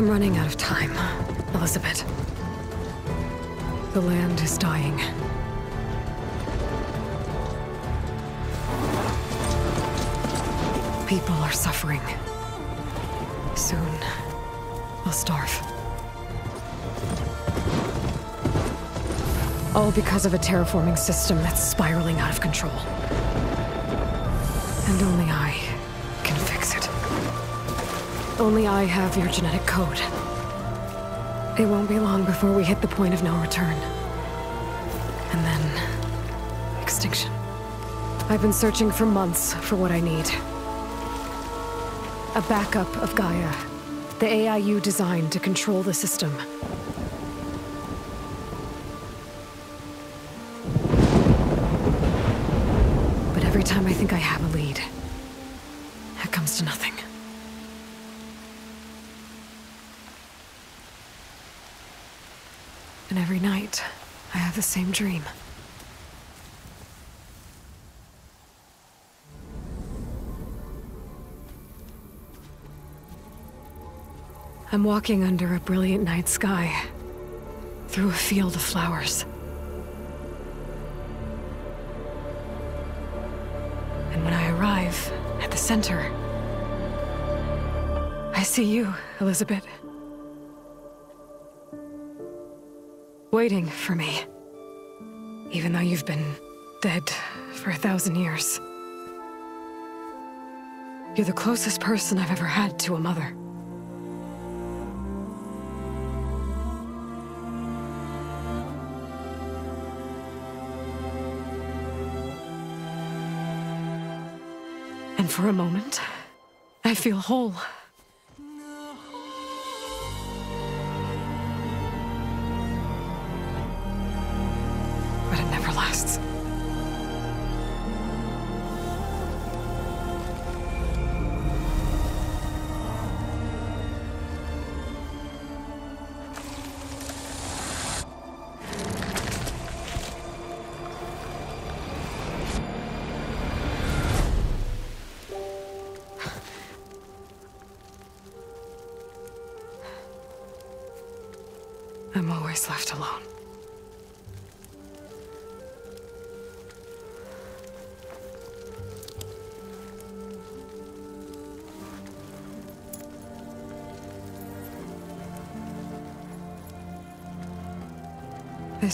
I'm running out of time, Elizabeth. The land is dying. People are suffering. Soon, they'll starve. All because of a terraforming system that's spiraling out of control. Only I have your genetic code. It won't be long before we hit the point of no return. And then... extinction. I've been searching for months for what I need. A backup of Gaia. The AIU designed to control the system. But every time I think I have a lead, it comes to nothing. And every night, I have the same dream. I'm walking under a brilliant night sky, through a field of flowers. And when I arrive at the center, I see you, Elizabeth. Waiting for me. Even though you've been dead for a thousand years. You're the closest person I've ever had to a mother. And for a moment, I feel whole.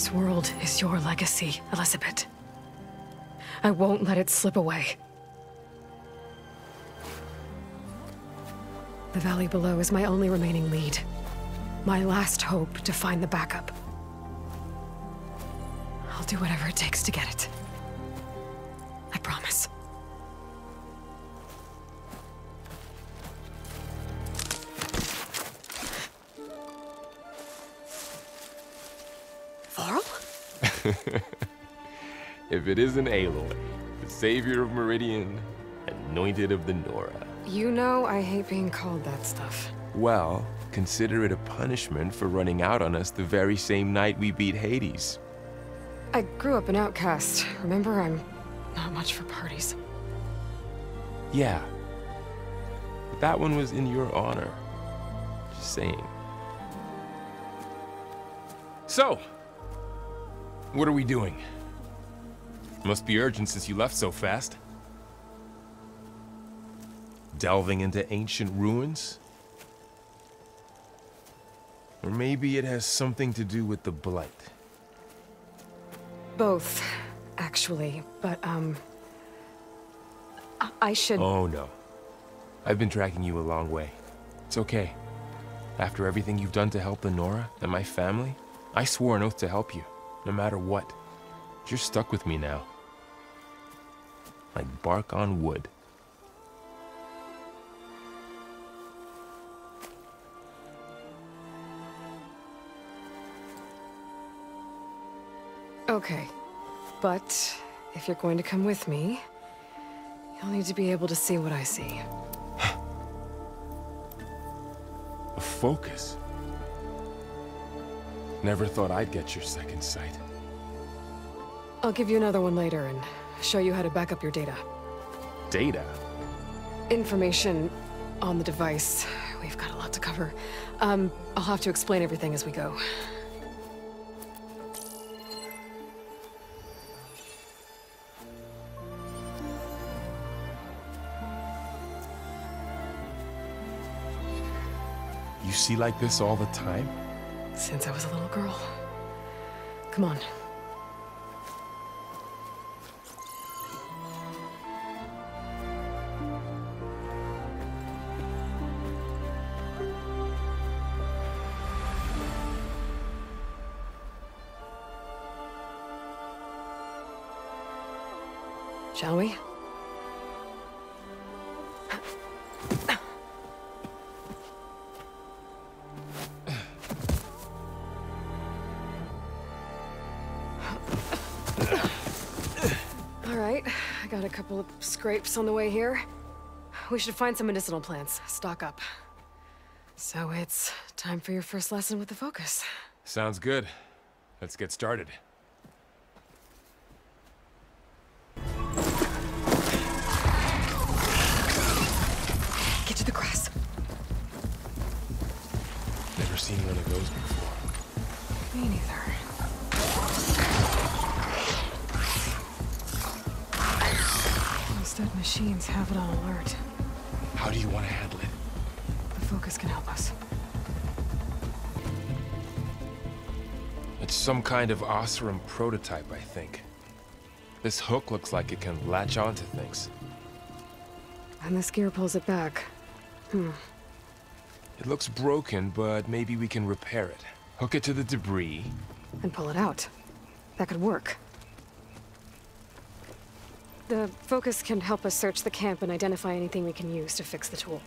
This world is your legacy, Elizabeth. I won't let it slip away. The valley below is my only remaining lead. My last hope to find the backup. I'll do whatever it takes to get it. If it isn't Aloy, the savior of Meridian, anointed of the Nora. You know I hate being called that stuff. Well, consider it a punishment for running out on us the very same night we beat Hades. I grew up an outcast. Remember, I'm not much for parties. Yeah. But that one was in your honor. Just saying. So, what are we doing? Must be urgent since you left so fast. Delving into ancient ruins? Or maybe it has something to do with the Blight. Both, actually. But, um... I- I should... Oh no. I've been tracking you a long way. It's okay. After everything you've done to help the Nora and my family, I swore an oath to help you, no matter what. You're stuck with me now. Like bark on wood. Okay. But if you're going to come with me, you'll need to be able to see what I see. A focus. Never thought I'd get your second sight. I'll give you another one later and show you how to back up your data. Data? Information on the device We've got a lot to cover. Um, I'll have to explain everything as we go. You see like this all the time? Since I was a little girl. Come on. Shall we? A couple of scrapes on the way here. We should find some medicinal plants, stock up. So it's time for your first lesson with the Focus. Sounds good. Let's get started. Those machines have it on alert. How do you want to handle it? The Focus can help us. It's some kind of Oseram prototype, I think. This hook looks like it can latch onto things. And this gear pulls it back. Hmm. It looks broken, but maybe we can repair it. Hook it to the debris. And pull it out. That could work. The Focus can help us search the camp and identify anything we can use to fix the tool.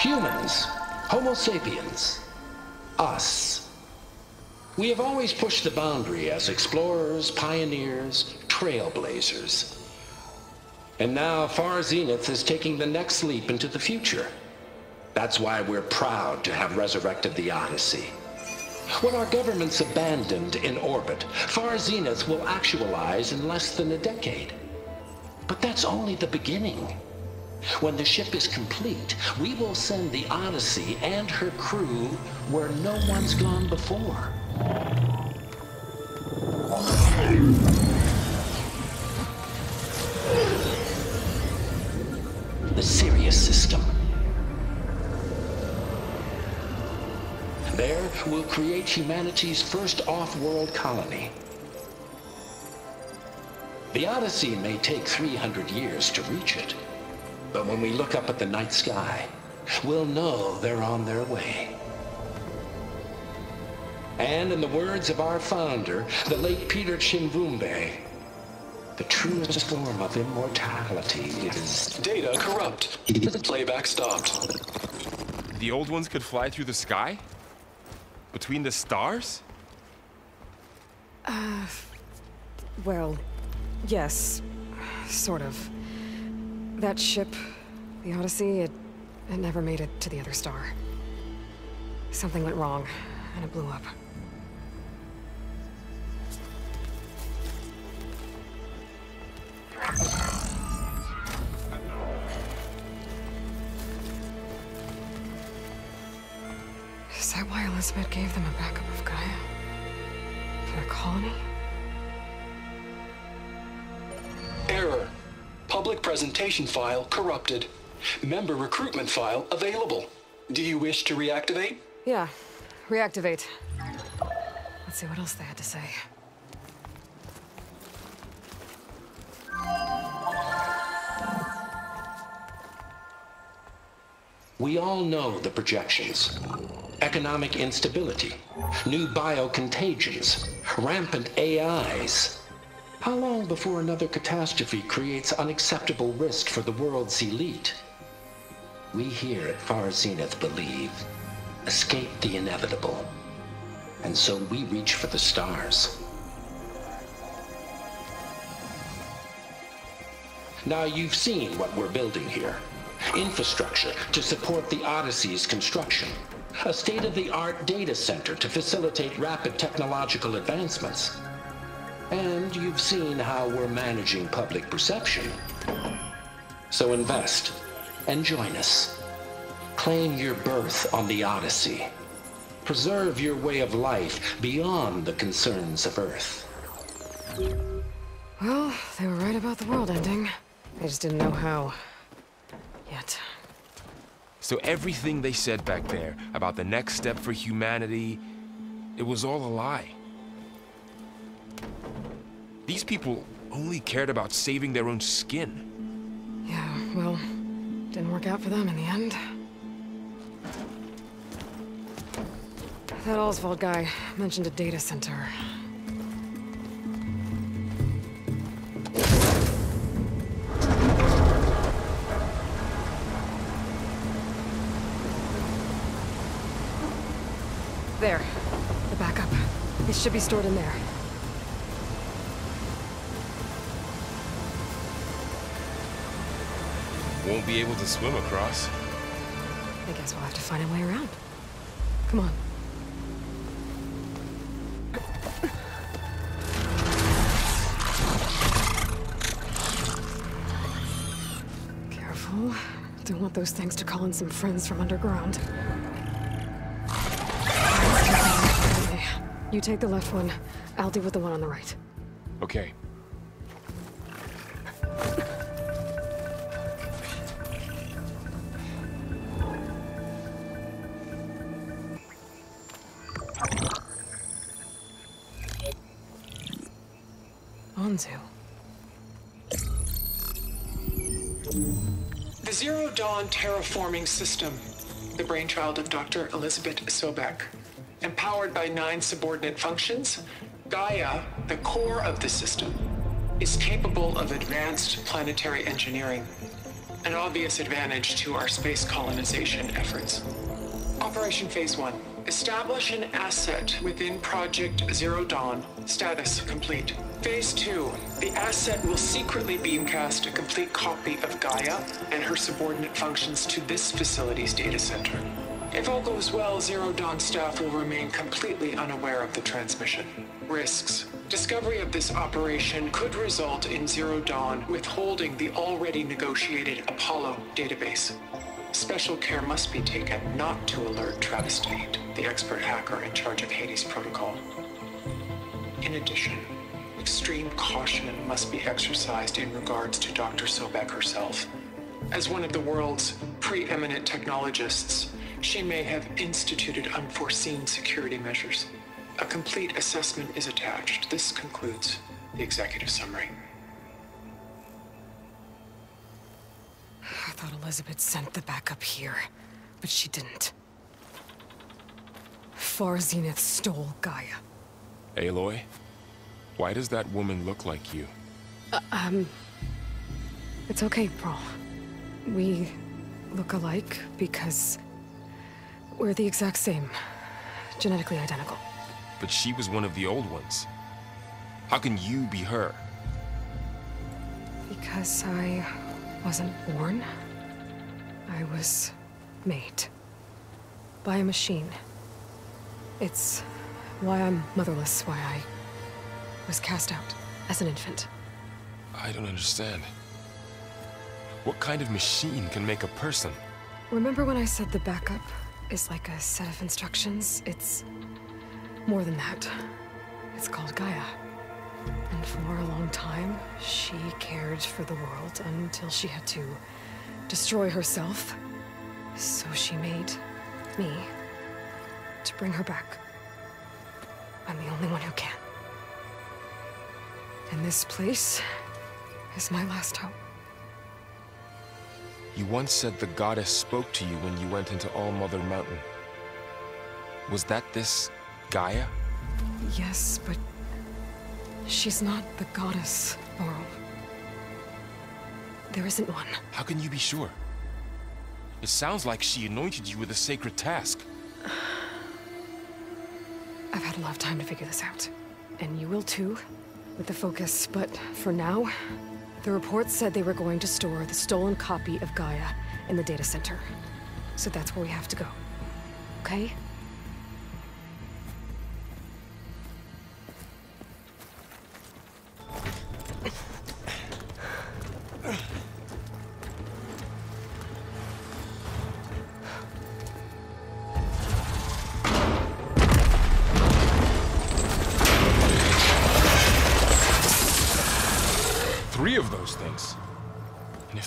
Humans, Homo sapiens, We have always pushed the boundary as explorers, pioneers, trailblazers. And now Far Zenith is taking the next leap into the future. That's why we're proud to have resurrected the Odyssey. When our government's abandoned in orbit, Far Zenith will actualize in less than a decade. But that's only the beginning. When the ship is complete, we will send the Odyssey and her crew where no one's gone before. The Sirius system. There, we'll create humanity's first off-world colony. The Odyssey may take 300 years to reach it. But when we look up at the night sky, we'll know they're on their way. And in the words of our founder, the late Peter Chimvumbe, the truest form of immortality is Data corrupt. The playback stopped. The old ones could fly through the sky? Between the stars? Uh, well, yes. Sort of. That ship, the Odyssey, it, it never made it to the other star. Something went wrong, and it blew up. Elizabeth gave them a backup of Gaia? For their colony? Error. Public presentation file corrupted. Member recruitment file available. Do you wish to reactivate? Yeah, reactivate. Let's see what else they had to say. We all know the projections. Economic instability, new biocontagions, rampant AIs. How long before another catastrophe creates unacceptable risk for the world's elite? We here at Far Zenith believe escape the inevitable. And so we reach for the stars. Now you've seen what we're building here. Infrastructure to support the Odyssey's construction. A state-of-the-art data center to facilitate rapid technological advancements. And you've seen how we're managing public perception. So invest and join us. Claim your berth on the Odyssey. Preserve your way of life beyond the concerns of Earth. Well, they were right about the world ending. I just didn't know how. Yet. So everything they said back there about the next step for humanity, it was all a lie. These people only cared about saving their own skin. Yeah, well, didn't work out for them in the end. That Oswald guy mentioned a data center. Should be stored in there. Won't be able to swim across. I guess we'll have to find a way around. Come on. Careful. Don't want those things to call in some friends from underground. You take the left one. I'll deal with the one on the right. Okay. Onzu. The Zero Dawn terraforming system, the brainchild of Dr. Elizabeth Sobek. Empowered by nine subordinate functions, Gaia, the core of the system, is capable of advanced planetary engineering, an obvious advantage to our space colonization efforts. Operation Phase 1. Establish an asset within Project Zero Dawn. Status complete. Phase 2. The asset will secretly beamcast a complete copy of Gaia and her subordinate functions to this facility's data center. If all goes well, Zero Dawn staff will remain completely unaware of the transmission. Risks. Discovery of this operation could result in Zero Dawn withholding the already negotiated Apollo database. Special care must be taken not to alert Travis Tate, the expert hacker in charge of Hades Protocol. In addition, extreme caution must be exercised in regards to Dr. Sobek herself. As one of the world's preeminent technologists, she may have instituted unforeseen security measures. A complete assessment is attached. This concludes the executive summary. I thought Elizabeth sent the backup here, but she didn't. Far Zenith stole Gaia. Aloy, why does that woman look like you? Um. It's okay, Varl. We look alike because we're the exact same. Genetically identical. But she was one of the old ones. How can you be her? Because I wasn't born, I was made. By a machine. It's why I'm motherless, why I was cast out as an infant. I don't understand. What kind of machine can make a person? Remember when I said the backup is like a set of instructions? It's more than that. It's called Gaia. And for a long time, she cared for the world until she had to destroy herself. So she made me to bring her back. I'm the only one who can. And this place is my last hope. You once said the goddess spoke to you when you went into All Mother Mountain. Was that this Gaia? Yes, but she's not the goddess, Varl. There isn't one. How can you be sure? It sounds like she anointed you with a sacred task. I've had a lot of time to figure this out. And you will too, with the focus. But for now, The report said they were going to store the stolen copy of Gaia in the data center. So that's where we have to go. Okay?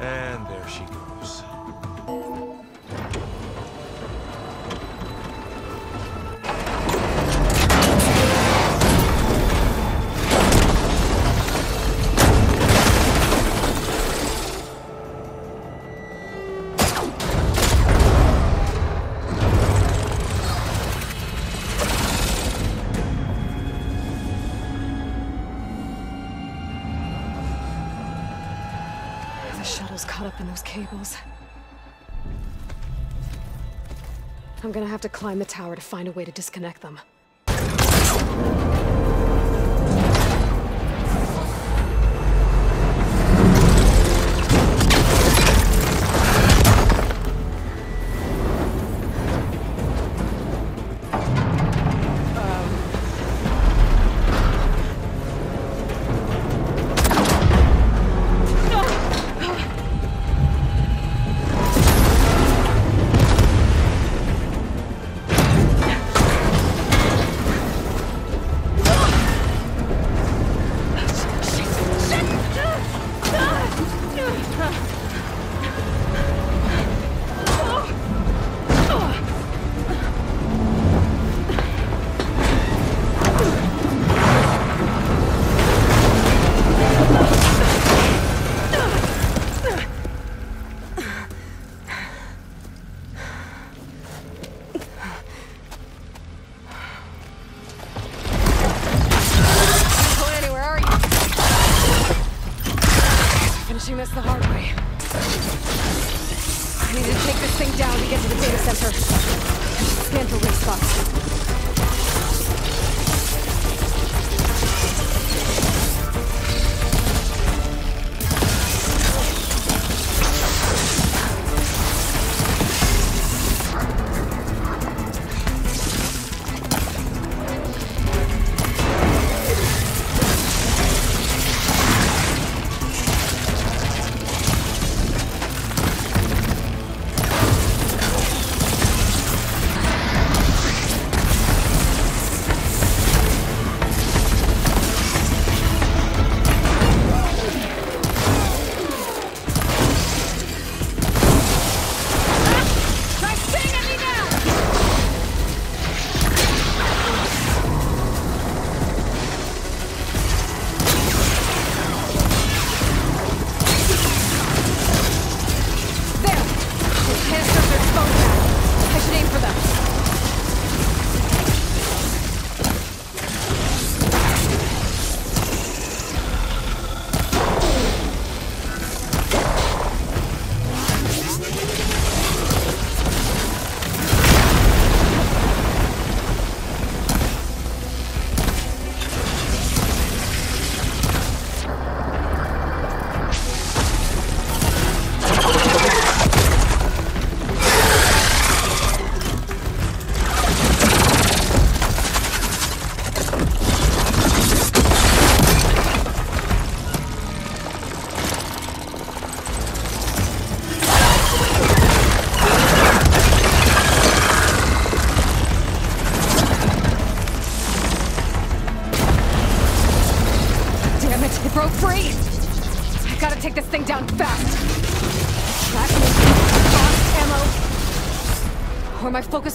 And there she goes. Those cables. I'm gonna have to climb the tower to find a way to disconnect them. This thing down to get to the data center. Scan for weak spots.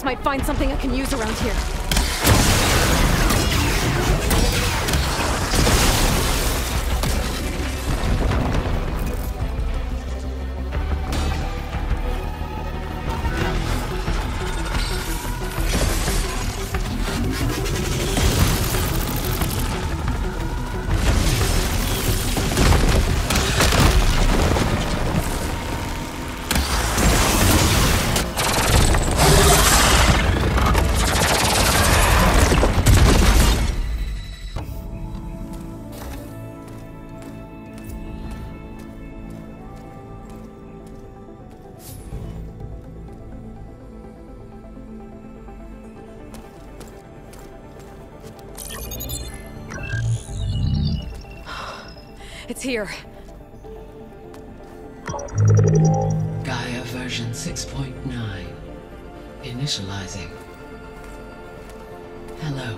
Might find something I can use around here. Here. Gaia version 6.9. Initializing. Hello.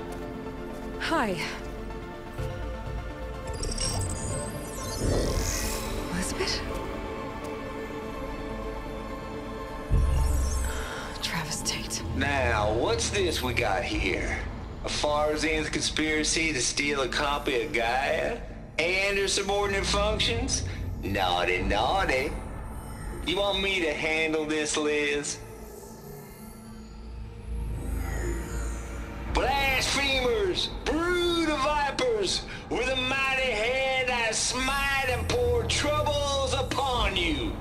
Hi. Elizabeth? Travis Tate. Now, what's this we got here? A Far Zenith's conspiracy to steal a copy of Gaia? And her subordinate functions? Naughty, naughty. You want me to handle this, Liz? Blasphemers! Brood of vipers! With a mighty hand I smite and pour troubles upon you!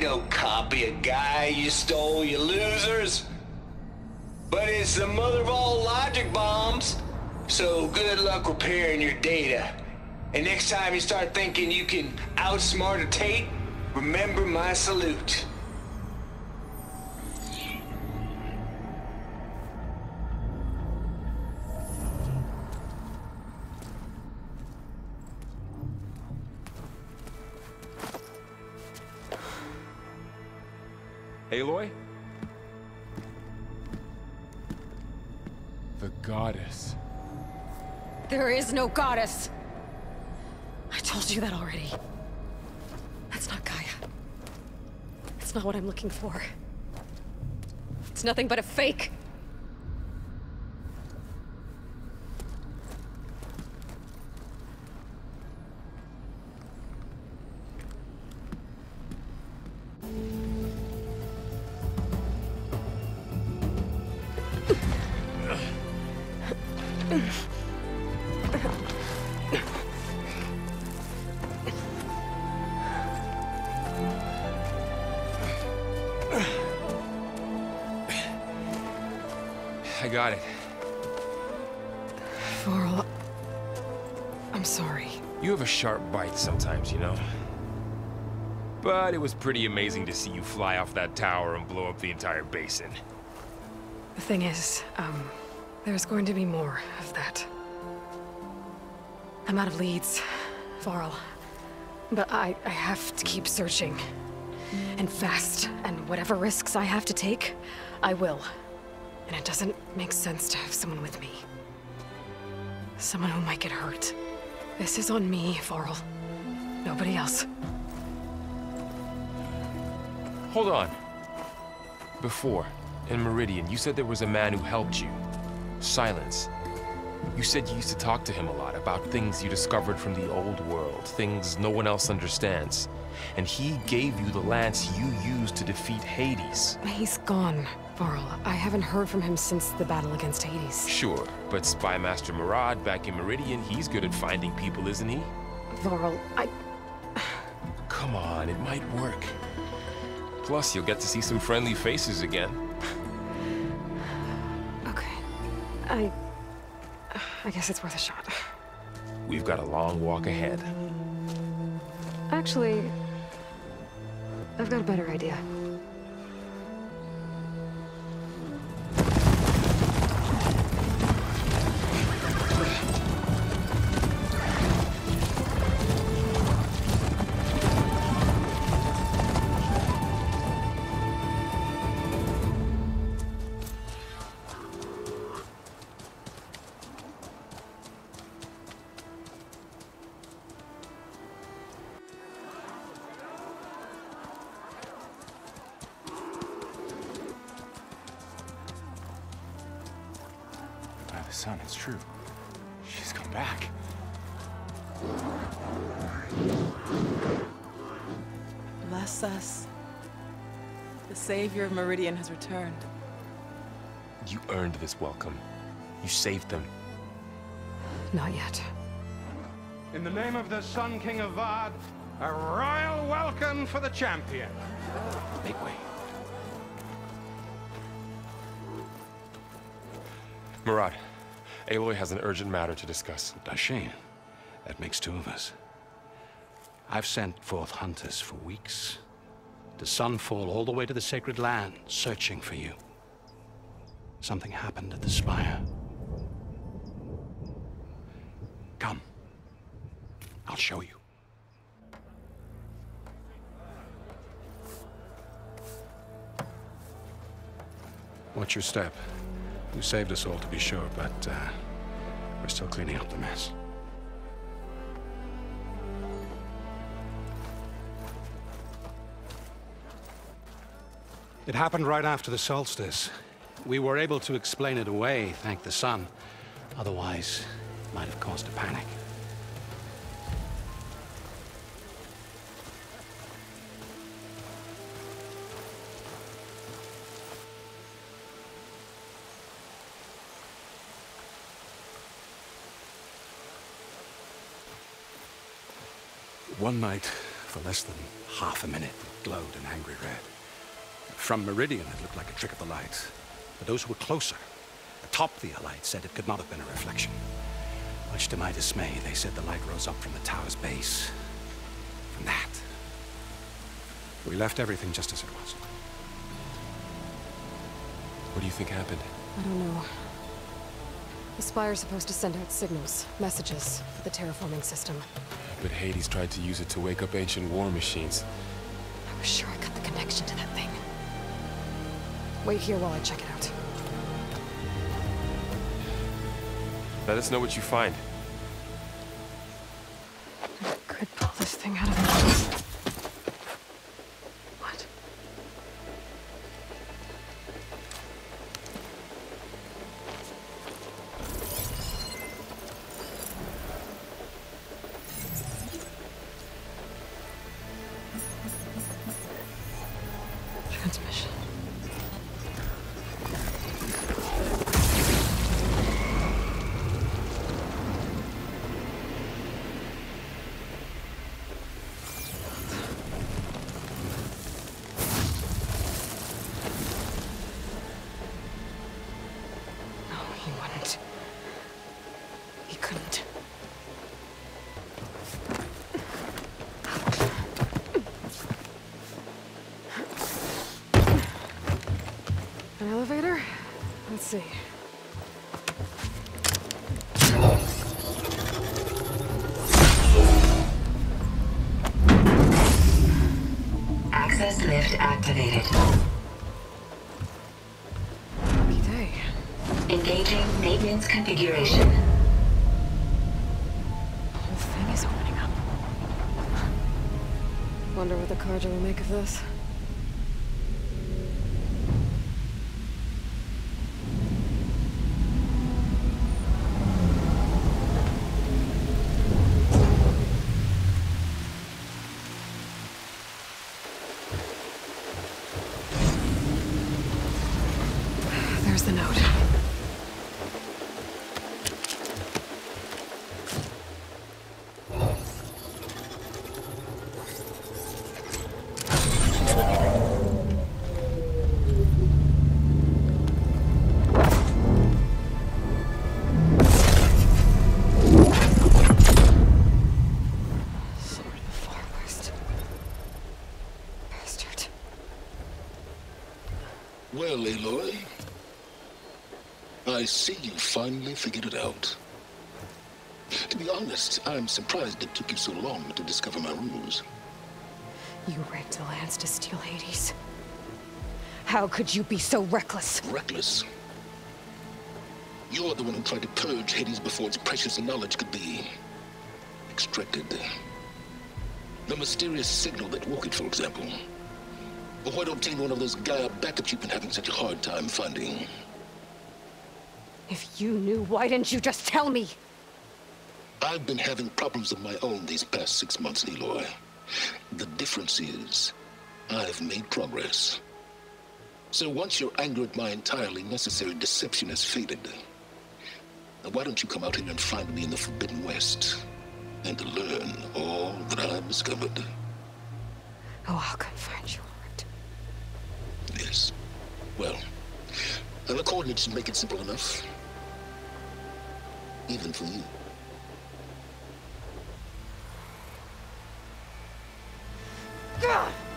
No copy a Gaia you stole, you losers. But it's the mother of all logic bombs. So good luck repairing your data. And next time you start thinking you can outsmart a Tate, remember my salute. No goddess! I told you that already. That's not Gaia. It's not what I'm looking for. It's nothing but a fake. Got it. Varl, I'm sorry. You have a sharp bite sometimes, you know? But it was pretty amazing to see you fly off that tower and blow up the entire basin. The thing is, um, there's going to be more of that. I'm out of leads, Varl. But I, I have to keep searching. And fast. And whatever risks I have to take, I will. And it doesn't make sense to have someone with me. Someone who might get hurt. This is on me, Varl. Nobody else. Hold on. Before, in Meridian, you said there was a man who helped you. Sylens. You said you used to talk to him a lot about things you discovered from the old world, things no one else understands. And he gave you the lance you used to defeat Hades. He's gone, Varl. I haven't heard from him since the battle against Hades. Sure, but Spy Master Marad back in Meridian, he's good at finding people, isn't he? Varl, I... Come on, it might work. Plus, you'll get to see some friendly faces again. Okay. I... I guess it's worth a shot. We've got a long walk ahead. Actually... I've got a better idea. Bless us. The savior of Meridian has returned. You earned this welcome. You saved them. Not yet. In the name of the Sun King Avad, a royal welcome for the champion. Make way. Marad, Aloy has an urgent matter to discuss. Dashane, That makes two of us. I've sent forth hunters for weeks. To Sunfall all the way to the Sacred Land, searching for you. Something happened at the Spire. Come. I'll show you. Watch your step. You saved us all to be sure, but uh, we're still cleaning up the mess. It happened right after the solstice. We were able to explain it away, thank the sun. Otherwise, it might have caused a panic. One night, for less than half a minute, it glowed an angry red. From Meridian, it looked like a trick of the light. But those who were closer, atop the light, said it could not have been a reflection. Much to my dismay, they said the light rose up from the tower's base. From that. We left everything just as it was. What do you think happened? I don't know. The Spire's supposed to send out signals, messages, for the terraforming system. But Hades tried to use it to wake up ancient war machines. I was sure I got the connection to that thing. Wait here while I check it out. Let us know what you find. Elevator? Let's see. Access lift activated. Engaging maintenance configuration. The whole thing is opening up. Wonder what the Carja will make of this. I see you finally figured it out. To be honest, I'm surprised it took you so long to discover my ruse. You rigged the lands to steal Hades. How could you be so reckless? Reckless. You're the one who tried to purge Hades before its precious knowledge could be extracted. The mysterious signal that woke it, for example. Or why to obtain one of those Gaia backups you've been having such a hard time finding. If you knew, why didn't you just tell me? I've been having problems of my own these past six months, Aloy. The difference is, I've made progress. So once your anger at my entirely necessary deception has faded, now why don't you come out here and find me in the Forbidden West and learn all that I've discovered? Oh, I'll come find you, Art. Yes. Well, the coordinates should make it simple enough even for you. God!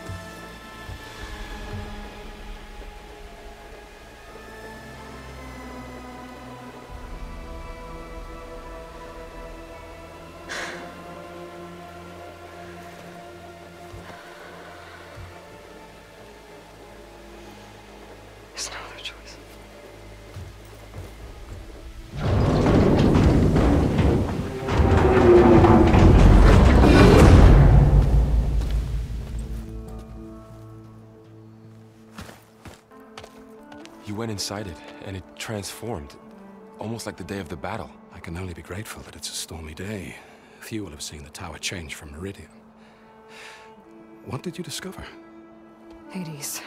Inside it, and it transformed. Almost like the day of the battle. I can only be grateful that it's a stormy day. Few will have seen the tower change from Meridian. What did you discover? Hades.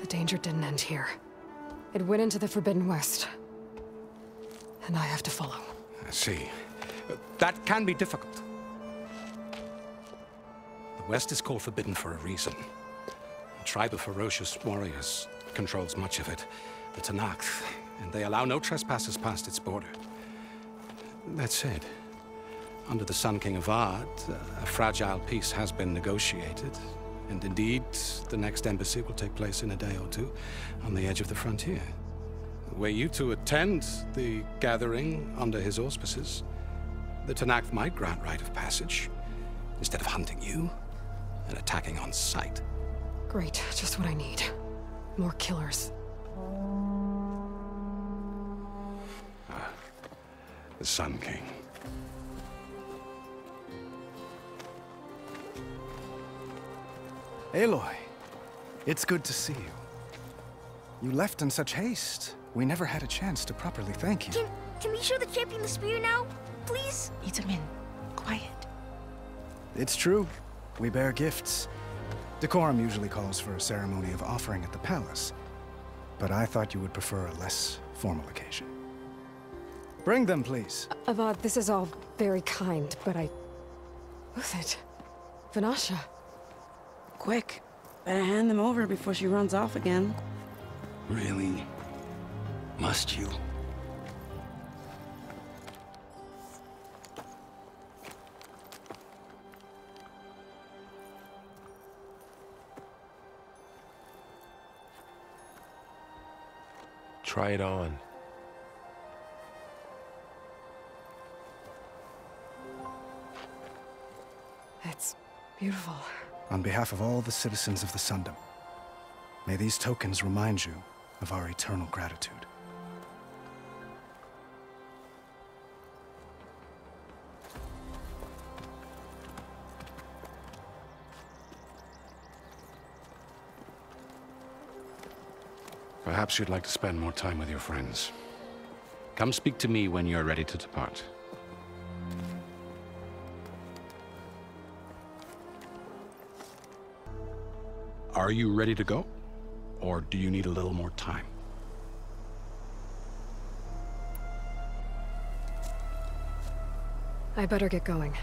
The danger didn't end here. It went into the Forbidden West. And I have to follow. I see. That can be difficult. The West is called Forbidden for a reason. A tribe of ferocious warriors controls much of it, the Tenakth, and they allow no trespassers past its border. That said, under the Sun King of uh, a fragile peace has been negotiated, and indeed, the next embassy will take place in a day or two on the edge of the frontier. Were you to attend the gathering under his auspices, the Tenakth might grant right of passage instead of hunting you and attacking on sight. Great, just what I need. More killers. Ah, The Sun King. Aloy, it's good to see you. You left in such haste. We never had a chance to properly thank you. Can, can we show the champion the spear now? Please? It's a Itamen, quiet. It's true. We bear gifts. Decorum usually calls for a ceremony of offering at the palace. But I thought you would prefer a less formal occasion. Bring them, please. Uh, Avad, this is all very kind, but I... Uthed. Vanasha. Quick. Better hand them over before she runs off again. Really? Must you? Try it on. It's beautiful. On behalf of all the citizens of the Sundom, may these tokens remind you of our eternal gratitude. Perhaps you'd like to spend more time with your friends. Come speak to me when you're ready to depart. Are you ready to go? Or do you need a little more time? I better get going.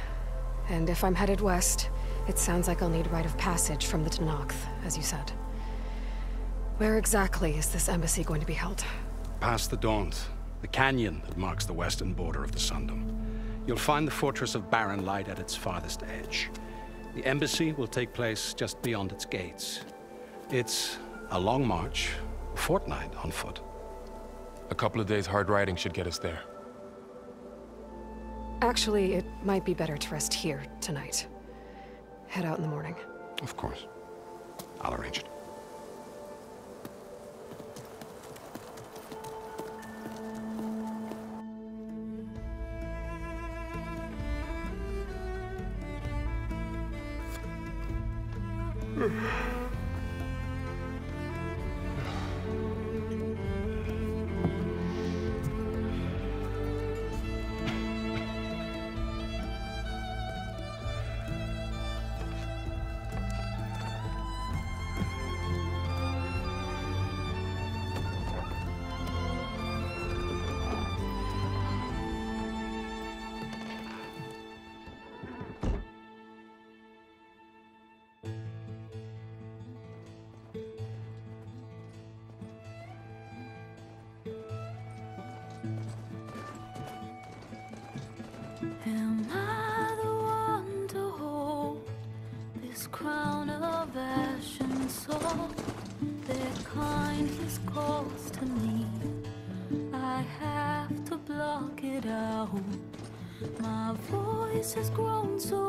And if I'm headed west, it sounds like I'll need rite of passage from the Tenakth, as you said. Where exactly is this embassy going to be held? Past the Daunt, the canyon that marks the western border of the Sundom. You'll find the fortress of Barren Light at its farthest edge. The embassy will take place just beyond its gates. It's a long march, a fortnight on foot. A couple of days hard riding should get us there. Actually, it might be better to rest here tonight. Head out in the morning. Of course. I'll arrange it. Yeah. Voice has grown so